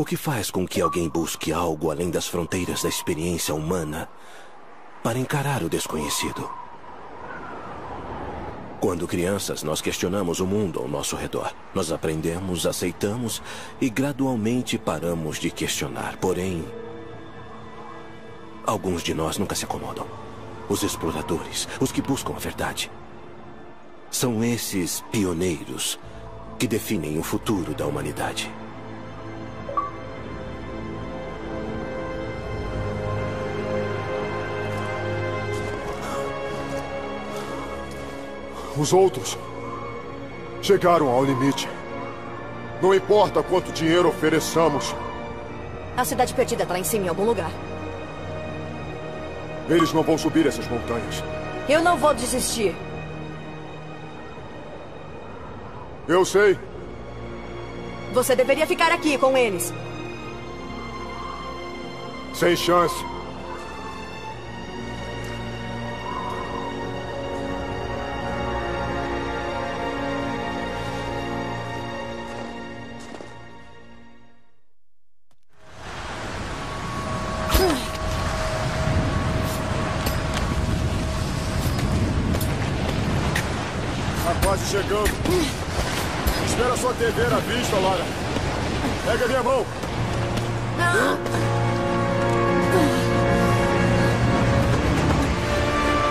O que faz com que alguém busque algo além das fronteiras da experiência humana para encarar o desconhecido? Quando crianças, nós questionamos o mundo ao nosso redor. Nós aprendemos, aceitamos e gradualmente paramos de questionar. Porém, alguns de nós nunca se acomodam. Os exploradores, os que buscam a verdade. São esses pioneiros que definem o futuro da humanidade. Os outros chegaram ao limite. Não importa quanto dinheiro ofereçamos. A cidade perdida está lá em cima em algum lugar. Eles não vão subir essas montanhas. Eu não vou desistir. Eu sei. Você deveria ficar aqui com eles. Sem chance. Chegando. Espera sua TV na vista, Lara. Pega minha mão.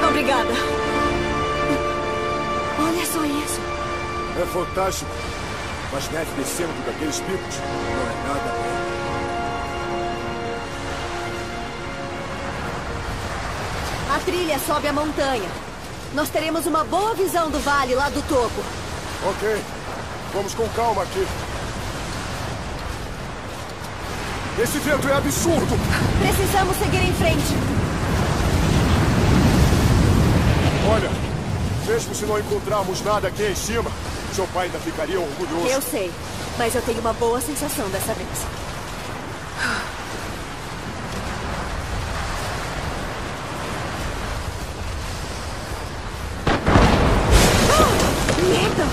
Obrigada. Olha só isso. É fantástico. Mas neve descendo daqueles picos não é nada bom. A trilha sobe a montanha. Nós teremos uma boa visão do vale lá do topo. Ok. Vamos com calma aqui. Esse vento é absurdo. Precisamos seguir em frente. Olha, mesmo se não encontrarmos nada aqui em cima, seu pai ainda ficaria orgulhoso. Eu sei, mas eu tenho uma boa sensação dessa vez. Ah, Merda!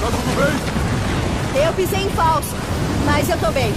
Tá tudo bem? Eu pisei em falso, mas eu tô bem.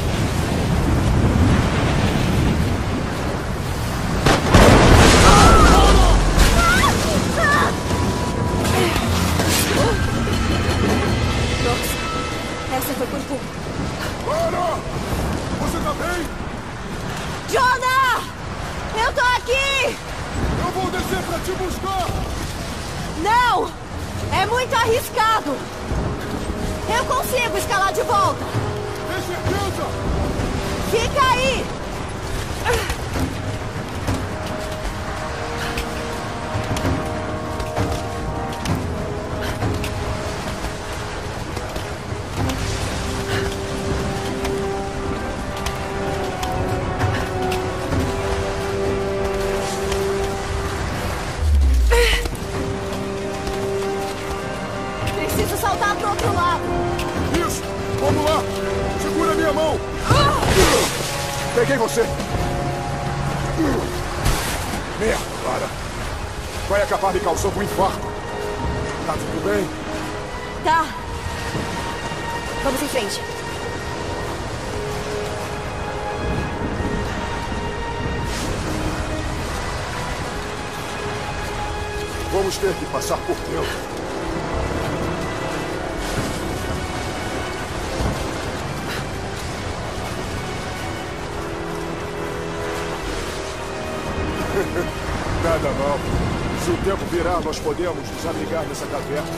Nós podemos nos abrigar nessa caverna.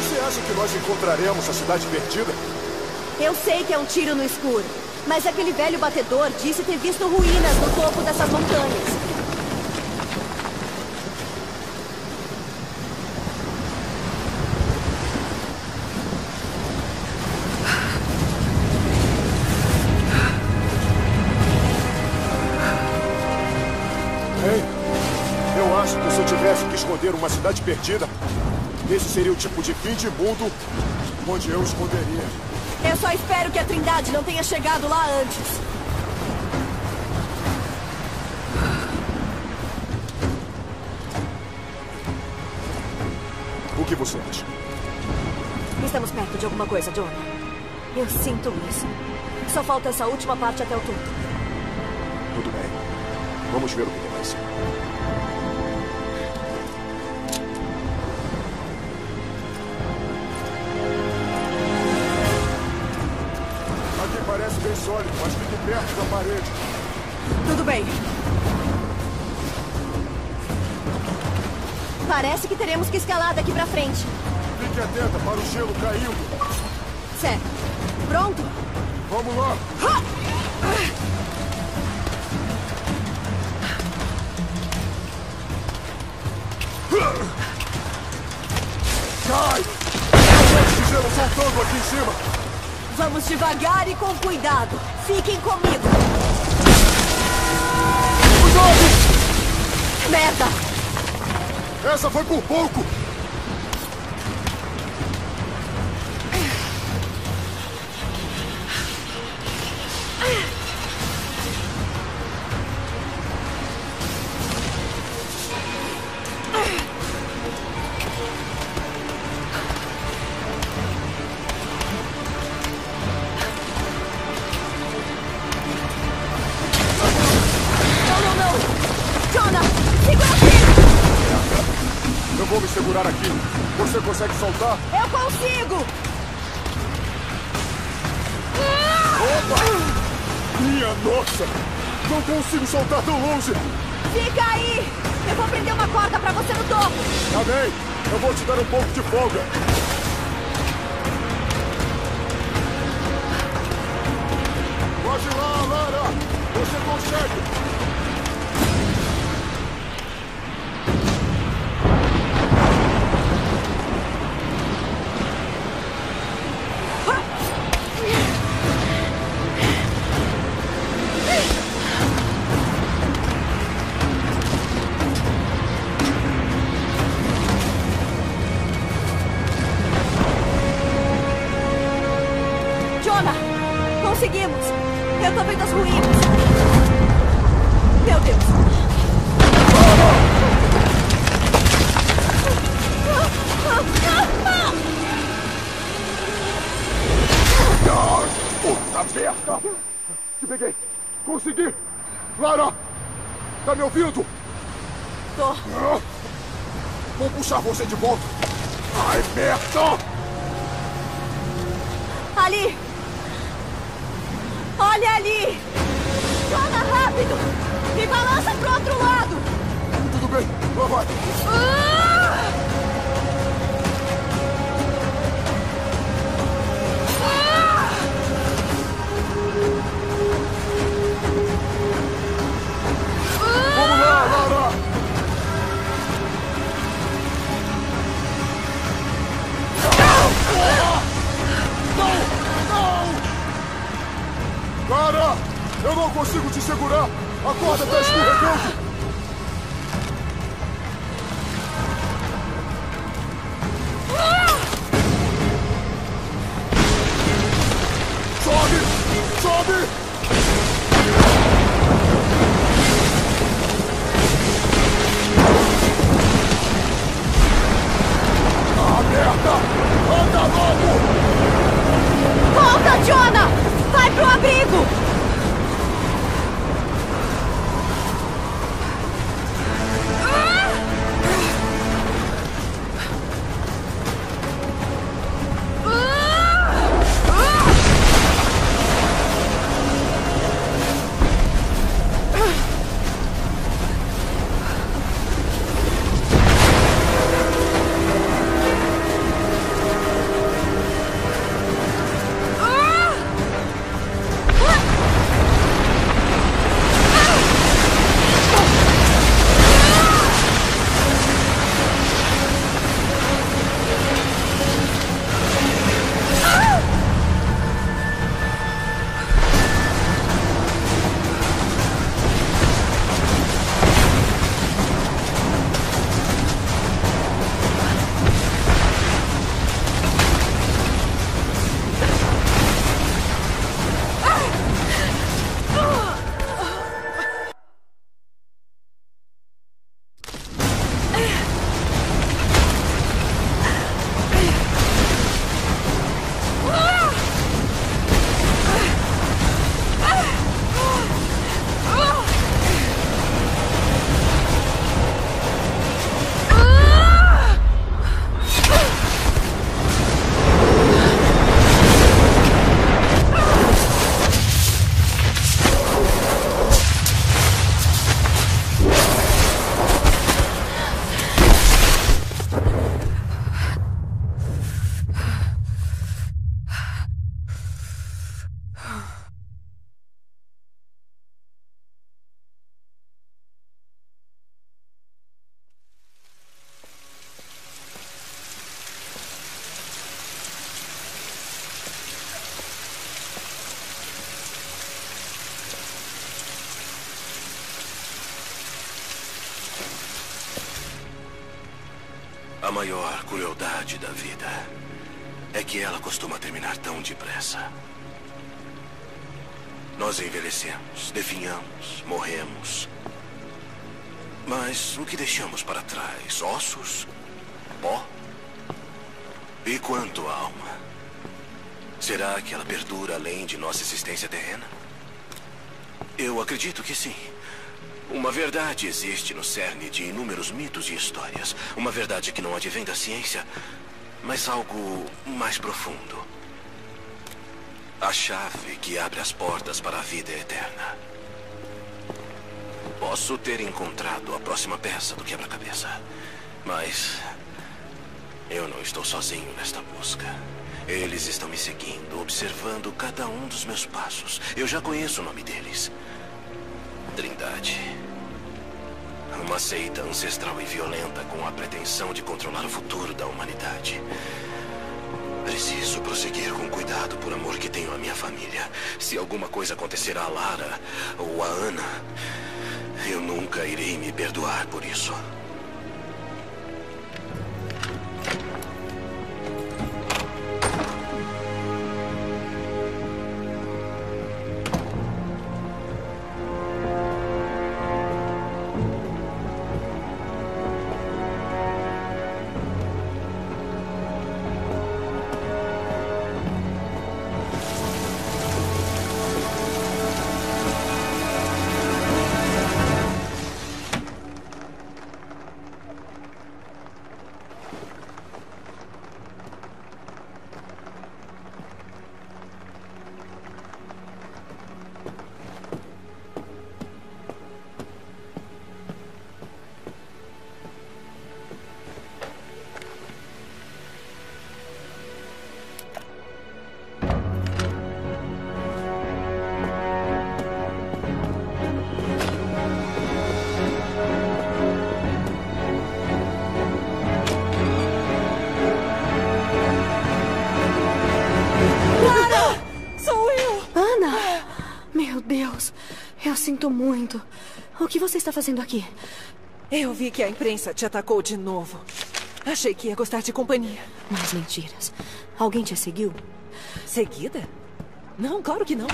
Você acha que nós encontraremos a cidade perdida? Eu sei que é um tiro no escuro, mas aquele velho batedor disse ter visto ruínas no topo dessas montanhas. uma cidade perdida, esse seria o tipo de fim de mundo onde eu esconderia. Eu só espero que a Trindade não tenha chegado lá antes. O que você acha? Estamos perto de alguma coisa, John. Eu sinto isso. Só falta essa última parte até o túmulo. Tudo bem. Vamos ver o que tem. sólido, mas fique perto da parede. Tudo bem. Parece que teremos que escalar daqui pra frente. Fique atenta para o gelo caindo. Certo. Pronto? Vamos lá. Cai! O Gelo soltando aqui em cima! Vamos devagar e com cuidado. Fiquem comigo. Os outros! Merda! Essa foi por pouco! dar um pouco de folga. Maior crueldade da vida é que ela costuma terminar tão depressa. Nós envelhecemos, definhamos, morremos. Mas o que deixamos para trás? Ossos? Pó? E quanto à alma? Será que ela perdura além de nossa existência terrena? Eu acredito que sim. Uma verdade existe no cerne de inúmeros mitos e histórias. Uma verdade que não advém da ciência, mas algo mais profundo. A chave que abre as portas para a vida eterna. Posso ter encontrado a próxima peça do quebra-cabeça, mas eu não estou sozinho nesta busca. Eles estão me seguindo, observando cada um dos meus passos. Eu já conheço o nome deles. Uma seita ancestral e violenta com a pretensão de controlar o futuro da humanidade. Preciso prosseguir com cuidado por amor que tenho à minha família. Se alguma coisa acontecer a Lara ou a Ana, eu nunca irei me perdoar por isso. Sinto muito. O que você está fazendo aqui? Eu vi que a imprensa te atacou de novo. Achei que ia gostar de companhia. Mais mentiras. Alguém te seguiu? Seguida? Não, claro que não.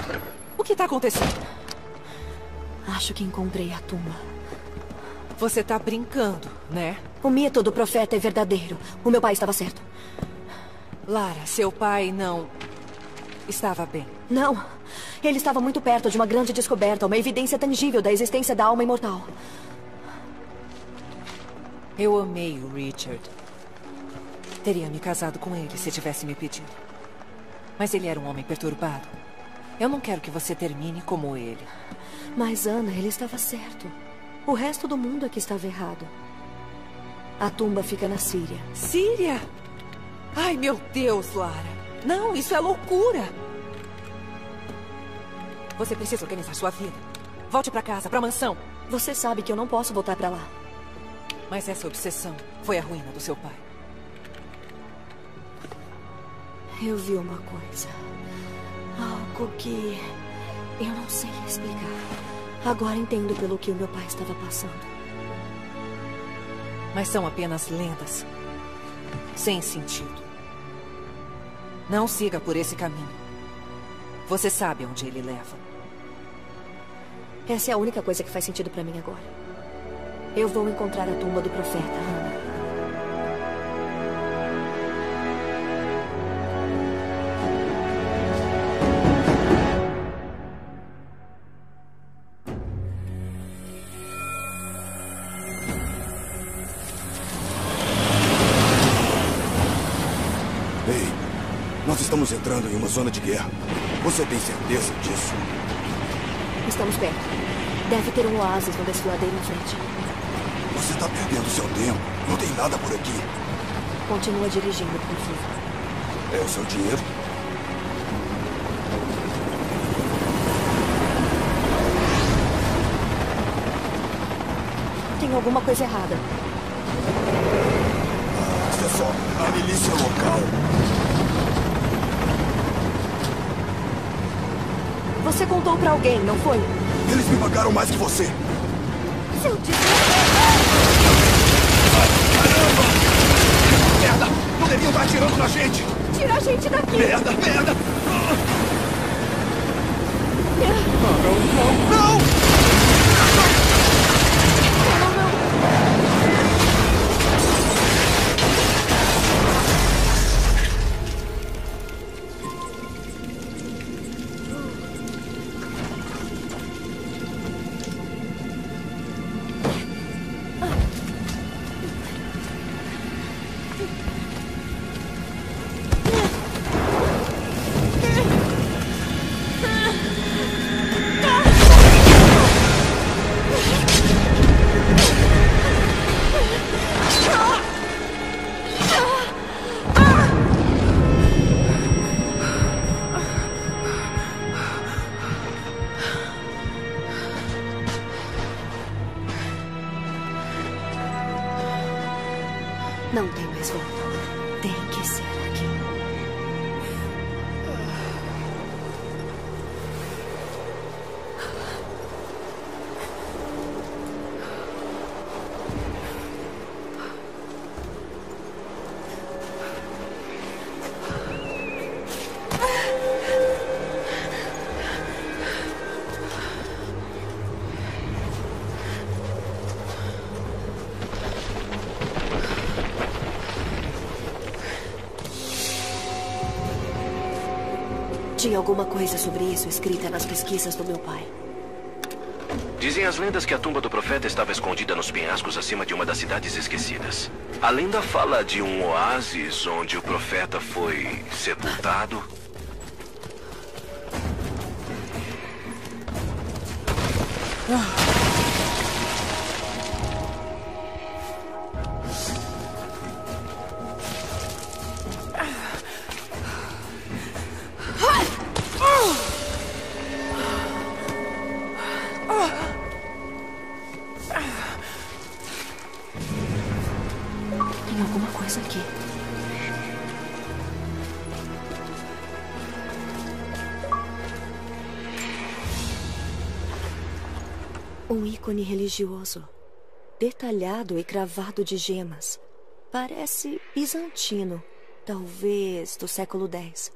O que está acontecendo? Acho que encontrei a tumba. Você tá brincando, né? O mito do profeta é verdadeiro. O meu pai estava certo. Lara, seu pai não. Estava bem. Não. Ele estava muito perto de uma grande descoberta, uma evidência tangível da existência da alma imortal. Eu amei o Richard. Teria me casado com ele se tivesse me pedido. Mas ele era um homem perturbado. Eu não quero que você termine como ele. Mas, Ana, ele estava certo. O resto do mundo é que estava errado. A tumba fica na Síria. Síria? Ai, meu Deus, Lara. Não, isso é loucura. Você precisa organizar sua vida. Volte pra casa, pra mansão. Você sabe que eu não posso voltar pra lá. Mas essa obsessão foi a ruína do seu pai. Eu vi uma coisa. Algo que eu não sei explicar. Agora entendo pelo que o meu pai estava passando. Mas são apenas lendas. Sem sentido. Não siga por esse caminho. Você sabe onde ele leva. Essa é a única coisa que faz sentido pra mim agora. Eu vou encontrar a tumba do profeta, zona de guerra. Você tem certeza disso? Estamos perto. Deve ter um oásis no desfiladeiro em frente. Você está perdendo seu tempo. Não tem nada por aqui. Continua dirigindo, por favor. É o seu dinheiro? Tem alguma coisa errada. Olha só, a milícia local. Você contou pra alguém, não foi? Eles me pagaram mais que você. Seu desgraçado! Merda! Não deviam estar atirando na gente! Tira a gente daqui! Merda, merda! Não, alguma coisa sobre isso escrita nas pesquisas do meu pai. Dizem as lendas que a tumba do profeta estava escondida nos penhascos acima de uma das cidades esquecidas. A lenda fala de um oásis onde o profeta foi sepultado. Ícone religioso, detalhado e cravado de gemas. Parece bizantino, talvez do século X.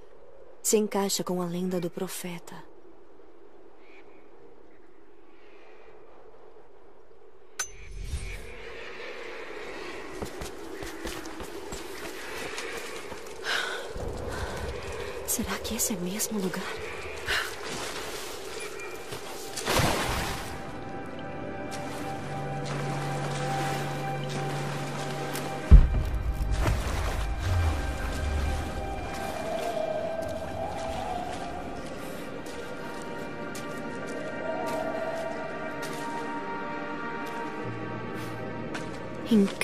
Se encaixa com a lenda do profeta. Será que esse é mesmo o lugar?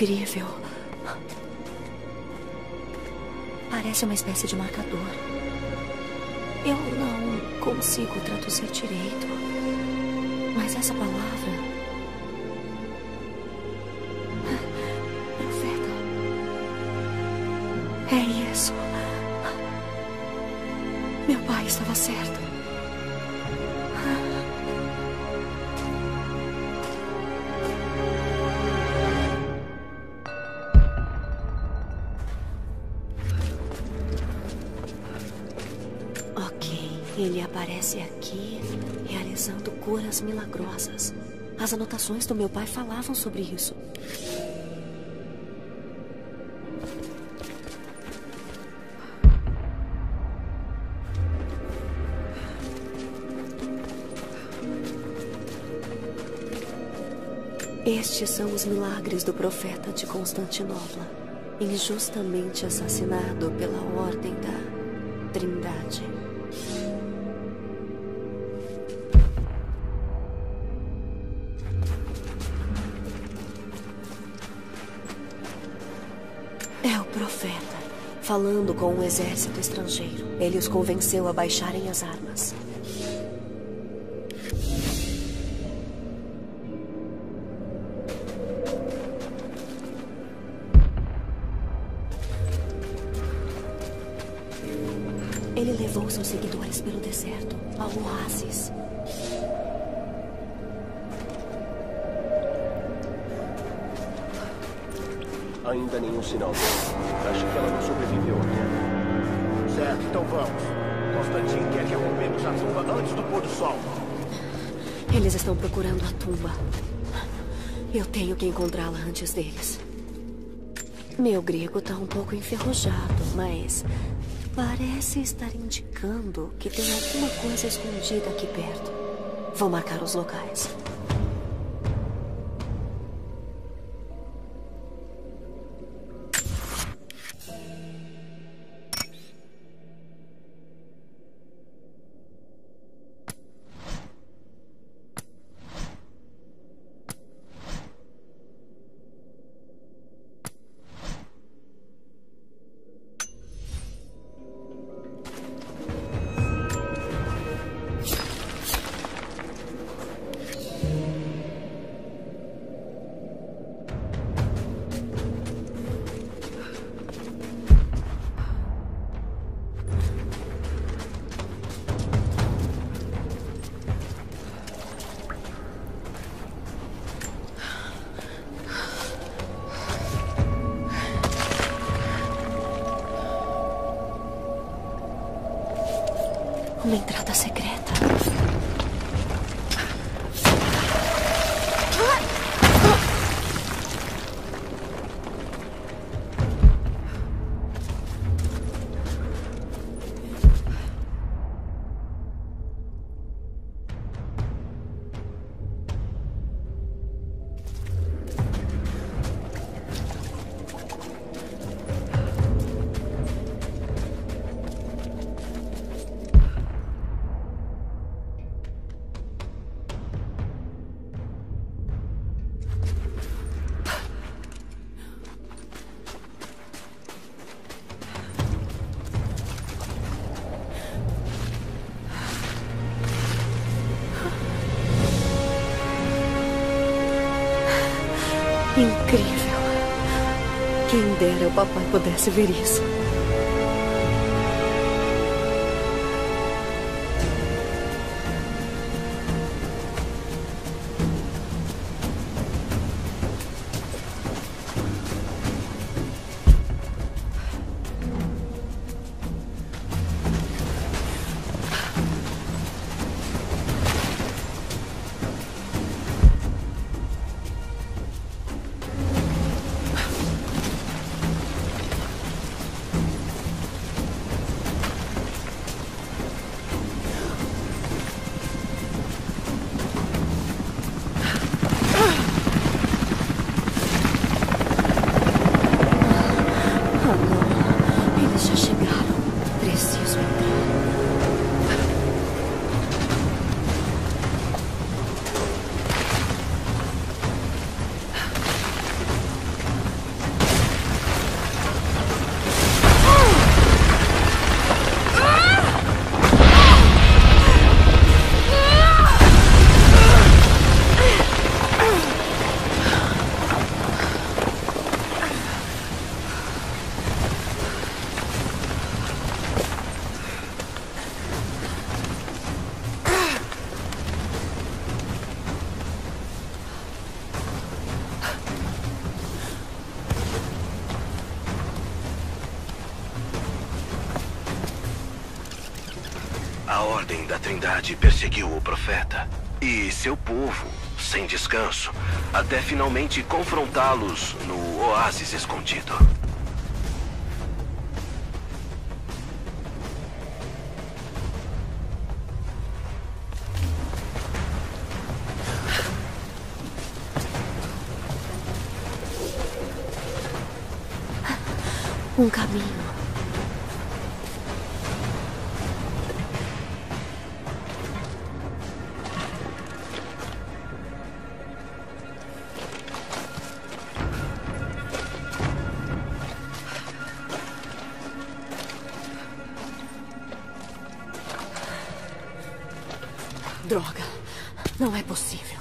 Incrível. Parece uma espécie de marcador. Eu não consigo traduzir direito. Mas essa palavra. Profeta. É isso. Meu pai estava certo. Aparece aqui realizando curas milagrosas. As anotações do meu pai falavam sobre isso. Estes são os milagres do profeta de Constantinopla, injustamente assassinado pela ordem da Trindade. Falando com um exército estrangeiro. Ele os convenceu a baixarem as armas. Ainda nenhum sinal dela. Acho que ela não sobreviveu à queda. Certo, então vamos. Constantin quer que arrumemos a tumba antes do pôr do sol. Eles estão procurando a tumba. Eu tenho que encontrá-la antes deles. Meu grego está um pouco enferrujado, mas parece estar indicando que tem alguma coisa escondida aqui perto. Vou marcar os locais. Dera o papai pudesse ver isso. Ordem da Trindade perseguiu o profeta e seu povo, sem descanso, até finalmente confrontá-los no oásis escondido. Droga. Não é possível.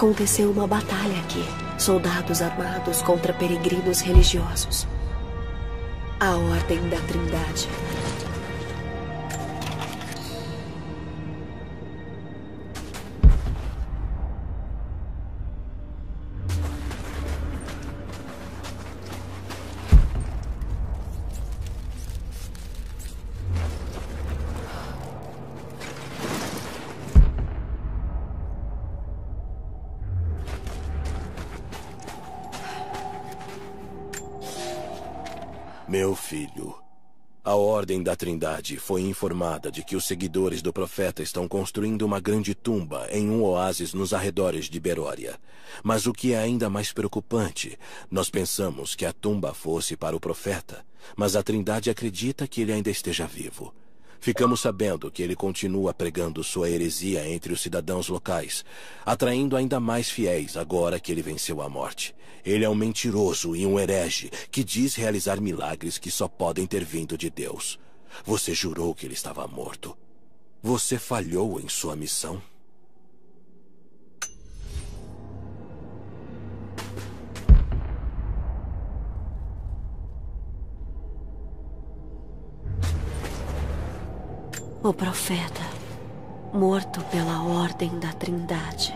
Aconteceu uma batalha aqui. Soldados armados contra peregrinos religiosos. A Ordem da Trindade. Da Trindade foi informada de que os seguidores do profeta estão construindo uma grande tumba em um oásis nos arredores de Berória. Mas o que é ainda mais preocupante, nós pensamos que a tumba fosse para o profeta, mas a Trindade acredita que ele ainda esteja vivo. Ficamos sabendo que ele continua pregando sua heresia entre os cidadãos locais, atraindo ainda mais fiéis agora que ele venceu a morte. Ele é um mentiroso e um herege que diz realizar milagres que só podem ter vindo de Deus. Você jurou que ele estava morto. Você falhou em sua missão. O profeta, morto pela ordem da Trindade.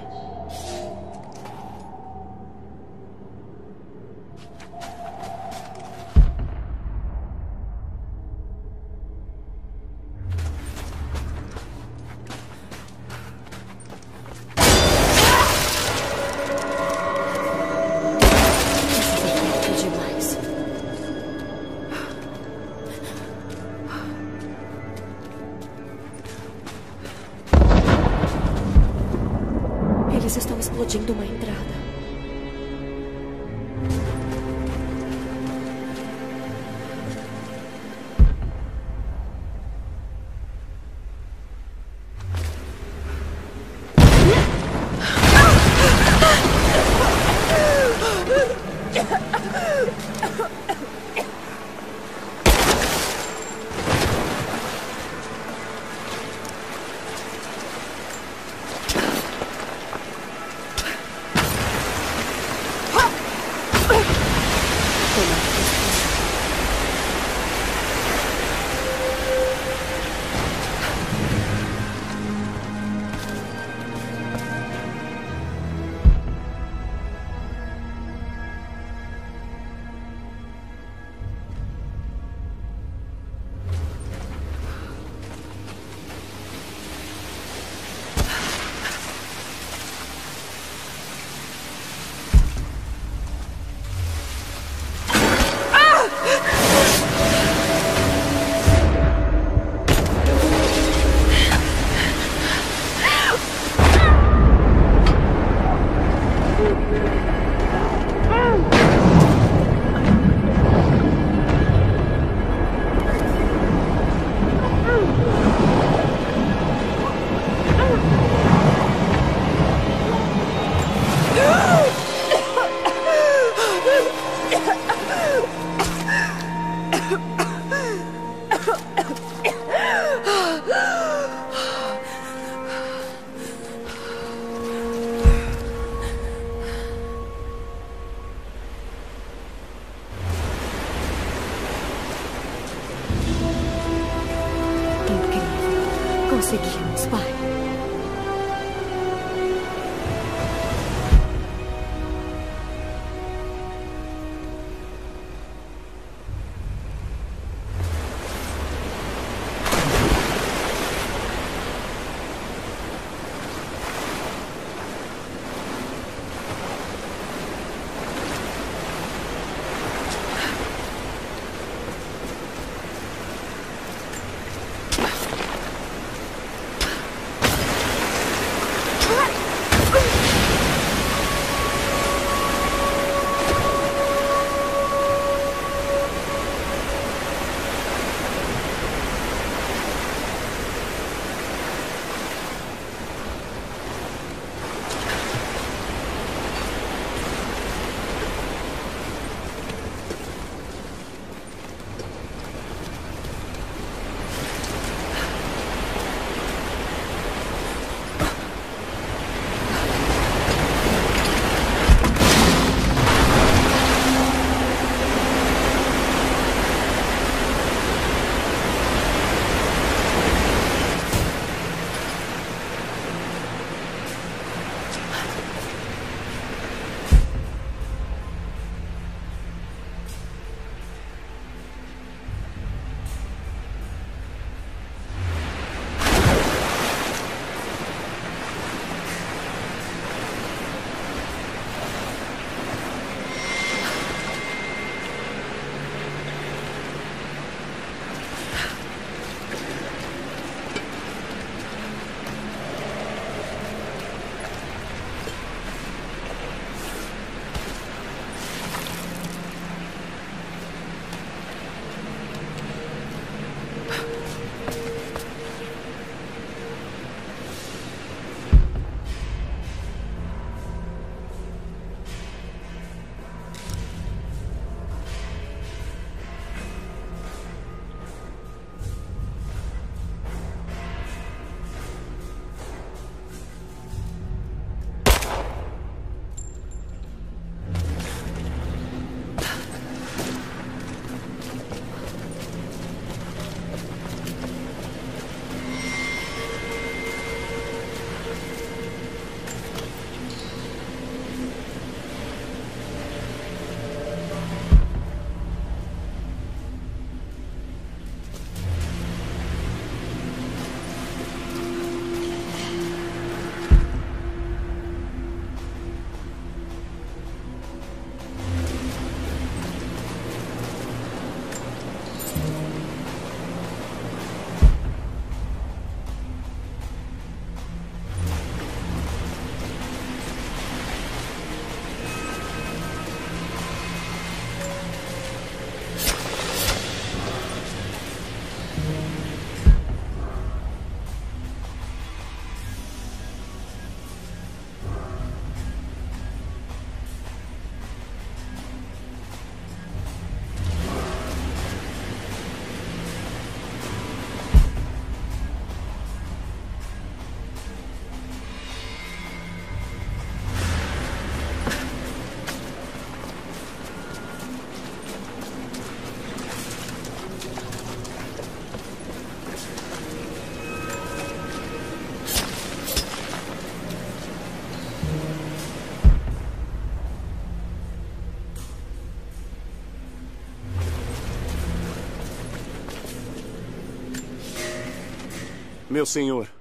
Meu senhor,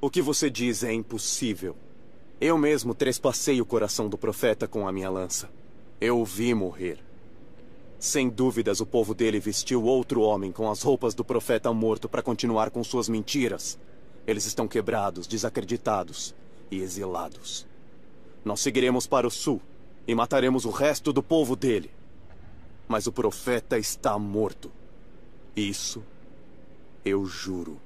o que você diz é impossível. Eu mesmo trespassei o coração do profeta com a minha lança. Eu o vi morrer. Sem dúvidas, o povo dele vestiu outro homem com as roupas do profeta morto para continuar com suas mentiras. Eles estão quebrados, desacreditados e exilados. Nós seguiremos para o sul e mataremos o resto do povo dele. Mas o profeta está morto. Isso eu juro.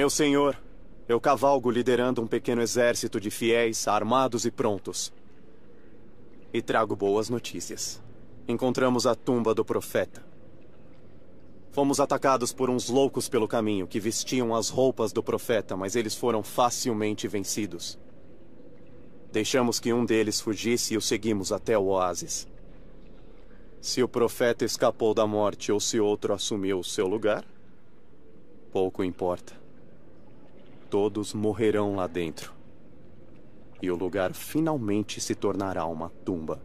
Meu senhor, eu cavalgo liderando um pequeno exército de fiéis, armados e prontos. E trago boas notícias. Encontramos a tumba do profeta. Fomos atacados por uns loucos pelo caminho que vestiam as roupas do profeta, mas eles foram facilmente vencidos. Deixamos que um deles fugisse e o seguimos até o oásis. Se o profeta escapou da morte ou se outro assumiu o seu lugar, pouco importa. Todos morrerão lá dentro. E o lugar finalmente se tornará uma tumba.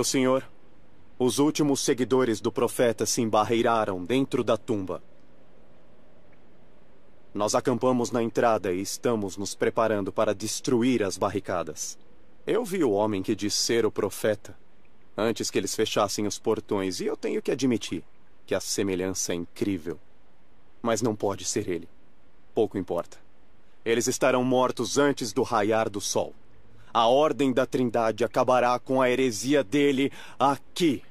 Meu senhor, os últimos seguidores do profeta se embarreiraram dentro da tumba. Nós acampamos na entrada e estamos nos preparando para destruir as barricadas. Eu vi o homem que diz ser o profeta antes que eles fechassem os portões e eu tenho que admitir que a semelhança é incrível. Mas não pode ser ele. Pouco importa. Eles estarão mortos antes do raiar do sol. A ordem da Trindade acabará com a heresia dele aqui.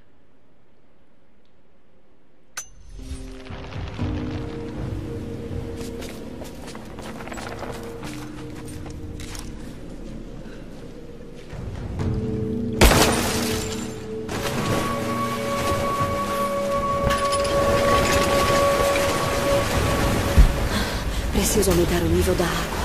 Preciso aumentar o nível da água.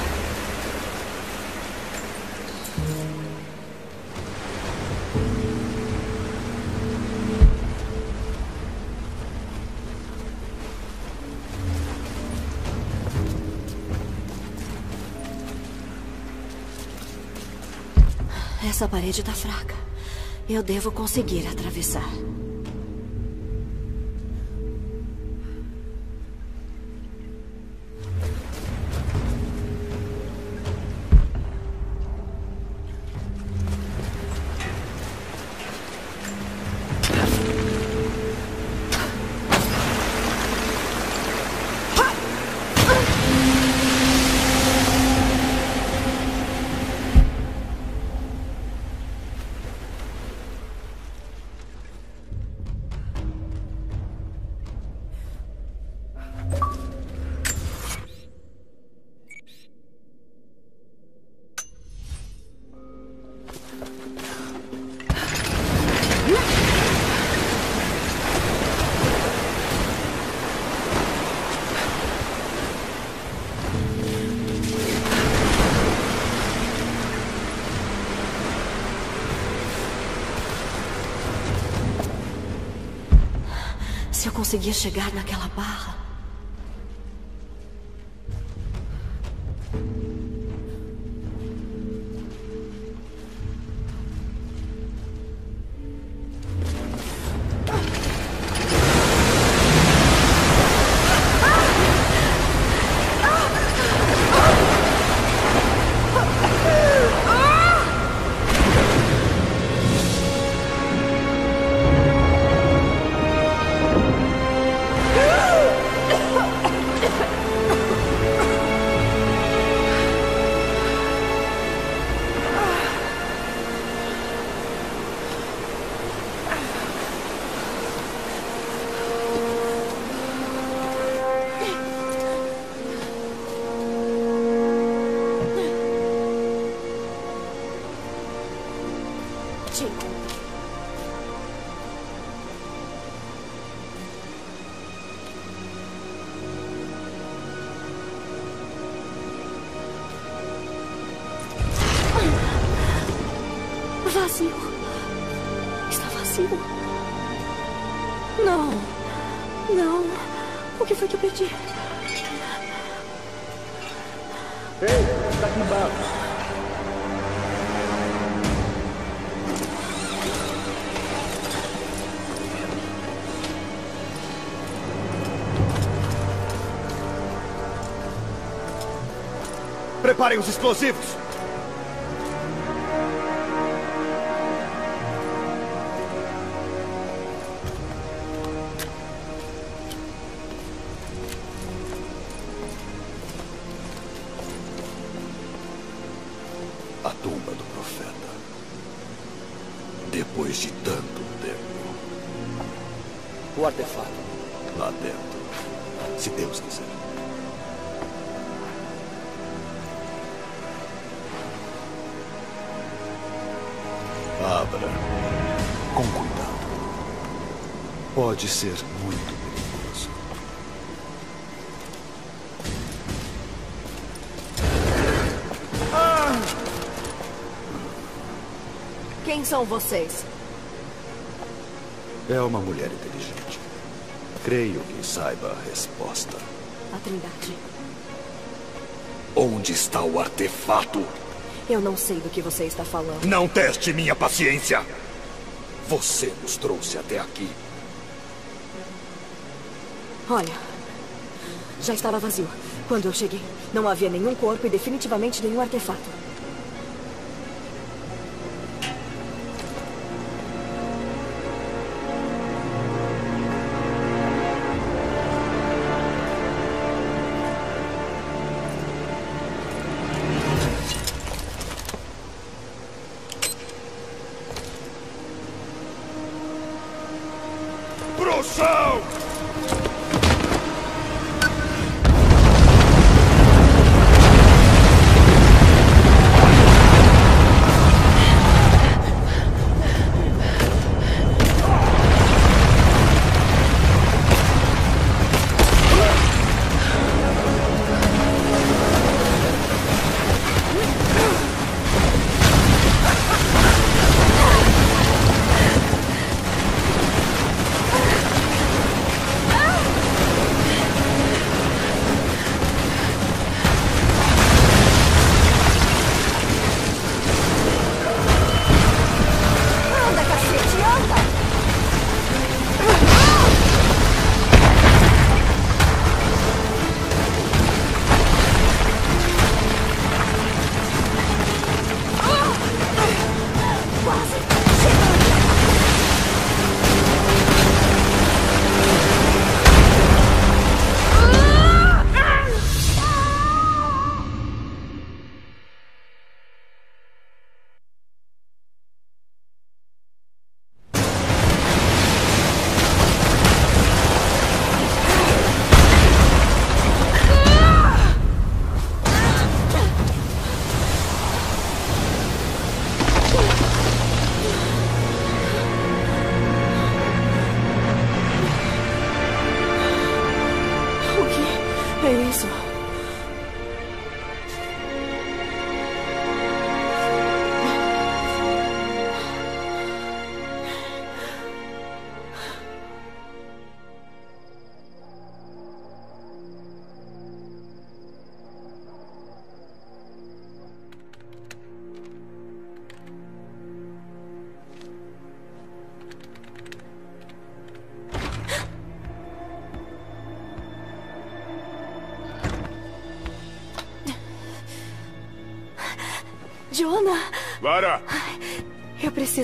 Essa parede está fraca. Eu devo conseguir atravessar. Conseguia chegar naquela barra. Preparem os explosivos! Vocês? É uma mulher inteligente. Creio que saiba a resposta. A Trindade. Onde está o artefato? Eu não sei do que você está falando. Não teste minha paciência. Você nos trouxe até aqui. Olha, já estava vazio. Quando eu cheguei, não havia nenhum corpo e definitivamente nenhum artefato.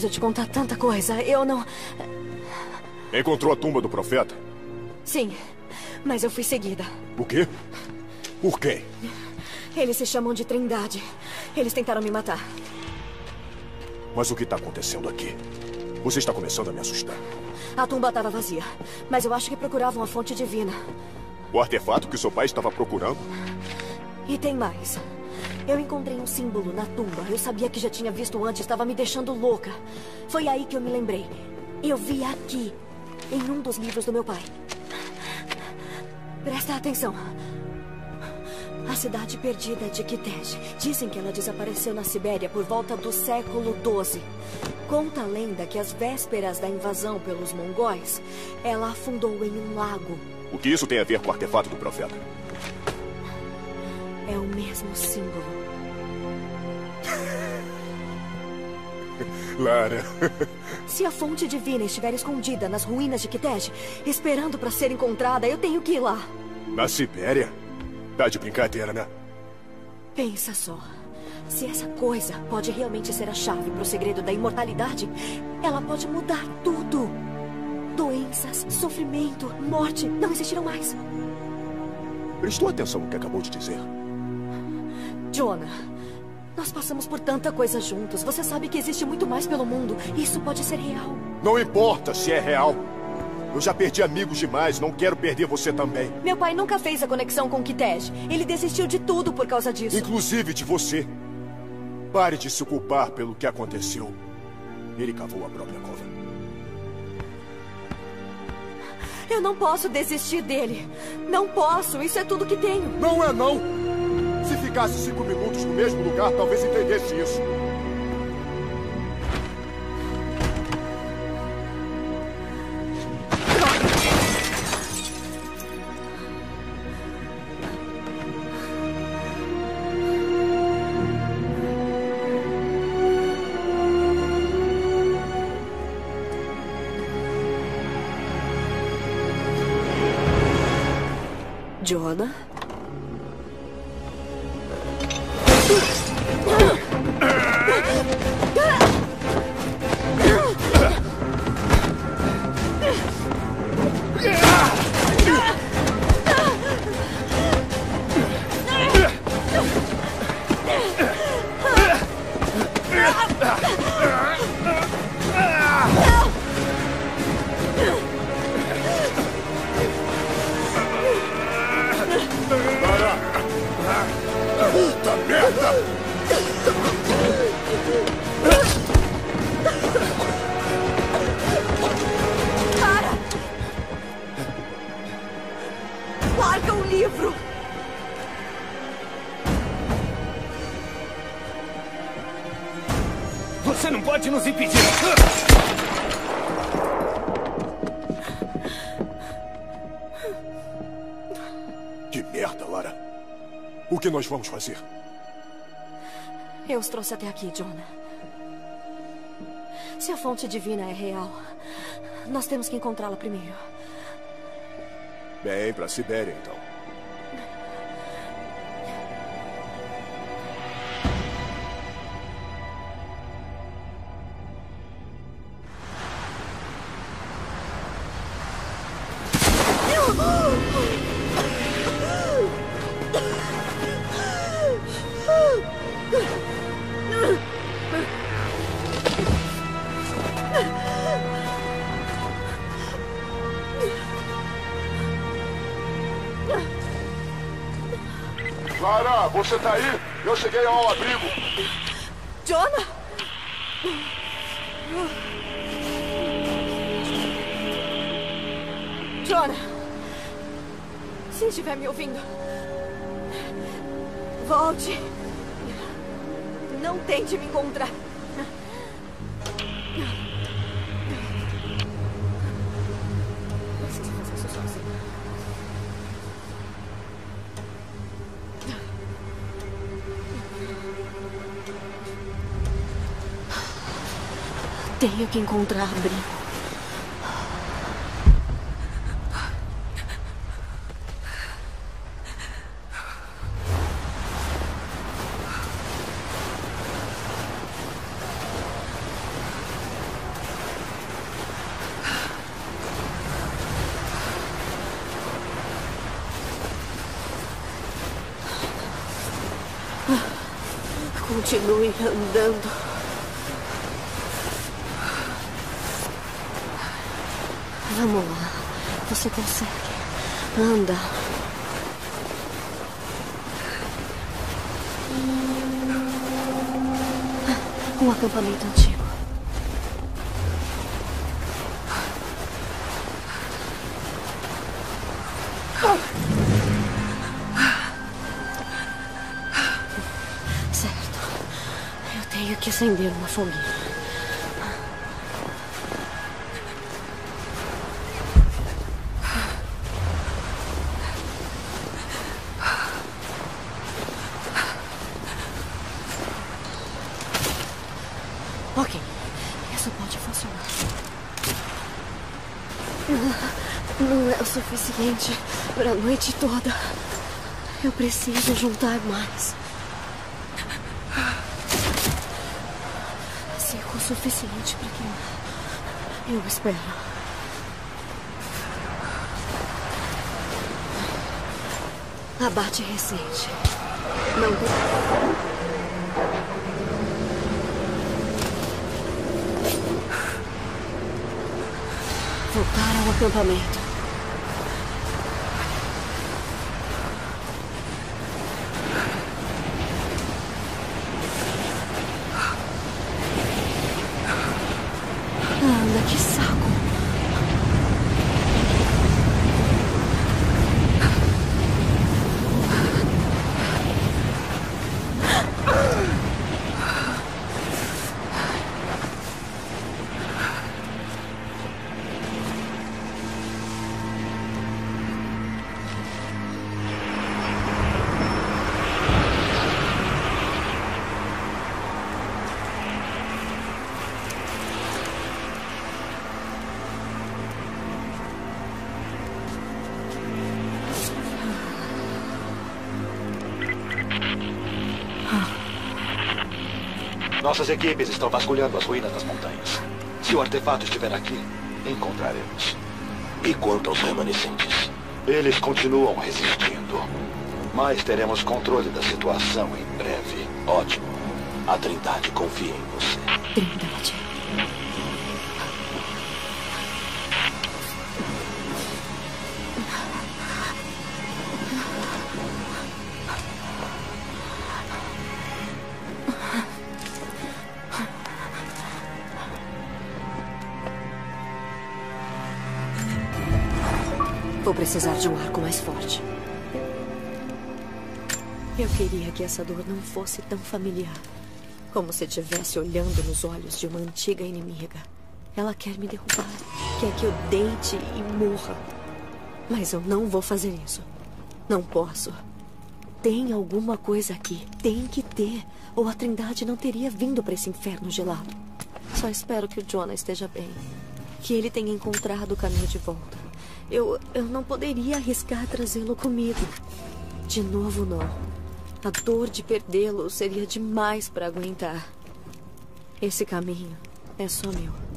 Preciso te contar tanta coisa. Eu não. Encontrou a tumba do profeta? Sim, mas eu fui seguida. O quê? Por quem? Eles se chamam de Trindade. Eles tentaram me matar. Mas o que está acontecendo aqui? Você está começando a me assustar. A tumba estava vazia, mas eu acho que procuravam a fonte divina. O artefato que seu pai estava procurando? E tem mais. Eu encontrei um símbolo na tumba. Eu sabia que já tinha visto antes, estava me deixando louca. Foi aí que eu me lembrei. Eu vi aqui, em um dos livros do meu pai. Presta atenção. A cidade perdida de Kitej. Dizem que ela desapareceu na Sibéria por volta do século XII. Conta a lenda que às vésperas da invasão pelos mongóis, ela afundou em um lago. O que isso tem a ver com o artefato do profeta? É o mesmo símbolo. Lara. Se a fonte divina estiver escondida nas ruínas de Kitej, esperando para ser encontrada, eu tenho que ir lá. Na Sibéria? Tá de brincadeira, né? Pensa só. Se essa coisa pode realmente ser a chave para o segredo da imortalidade, ela pode mudar tudo. Doenças, sofrimento, morte não existirão mais. Prestou atenção no que acabou de dizer? Jonah, nós passamos por tanta coisa juntos. Você sabe que existe muito mais pelo mundo. Isso pode ser real. Não importa se é real. Eu já perdi amigos demais, não quero perder você também. Meu pai nunca fez a conexão com Kitej. Ele desistiu de tudo por causa disso. Inclusive de você. Pare de se culpar pelo que aconteceu. Ele cavou a própria cova. Eu não posso desistir dele. Não posso. Isso é tudo que tenho. Não é não. Se ficasse cinco minutos no mesmo lugar, talvez entendesse isso. Nós vamos fazer? Eu os trouxe até aqui, Jonah. Se a fonte divina é real, nós temos que encontrá-la primeiro. Bem, pra Sibéria, então. Continue andando. Vamos lá. Você consegue. Anda. Um acampamento antigo. Fogueira. Ok. Isso pode funcionar. Não, não é o suficiente para a noite toda. Eu preciso juntar mais. Seco o suficiente para queimar. Eu espero. Abate recente. Não tem. Voltar ao acampamento. Nossas equipes estão vasculhando as ruínas das montanhas. Se o artefato estiver aqui, encontraremos. E quanto aos remanescentes? Eles continuam resistindo. Mas teremos controle da situação em breve. Ótimo. A Trindade confia em você. Trindade. Precisar de um arco mais forte. Eu queria que essa dor não fosse tão familiar. Como se estivesse olhando nos olhos de uma antiga inimiga. Ela quer me derrubar. Quer que eu deite e morra. Mas eu não vou fazer isso. Não posso. Tem alguma coisa aqui. Tem que ter. Ou a Trindade não teria vindo para esse inferno gelado. Só espero que o Jonah esteja bem. Que ele tenha encontrado o caminho de volta. Eu, eu não poderia arriscar trazê-lo comigo. De novo, não. A dor de perdê-lo seria demais para aguentar. Esse caminho é só meu.